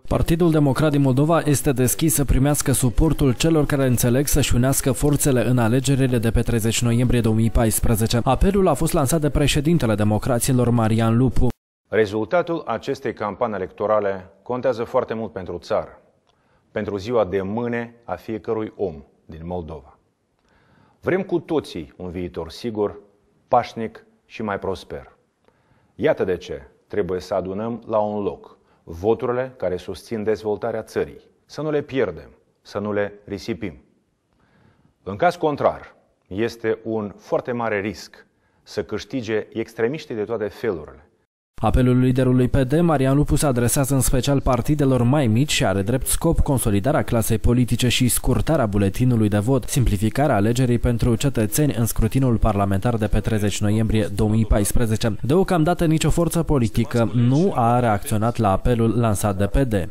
Partidul Democrat din Moldova este deschis să primească suportul celor care înțeleg să-și unească forțele în alegerile de pe 30 noiembrie 2014. Apelul a fost lansat de președintele democraților Marian Lupu. Rezultatul acestei campanii electorale contează foarte mult pentru țară, pentru ziua de mâine a fiecărui om din Moldova. Vrem cu toții un viitor sigur, pașnic și mai prosper. Iată de ce trebuie să adunăm la un loc voturile care susțin dezvoltarea țării, să nu le pierdem, să nu le risipim. În caz contrar, este un foarte mare risc să câștige extremiștii de toate felurile, Apelul liderului PD, Marian Lupu, se adresează în special partidelor mai mici și are drept scop consolidarea clasei politice și scurtarea buletinului de vot, simplificarea alegerii pentru cetățeni în scrutinul parlamentar de pe 30 noiembrie 2014. Deocamdată nicio forță politică nu a reacționat la apelul lansat de PD.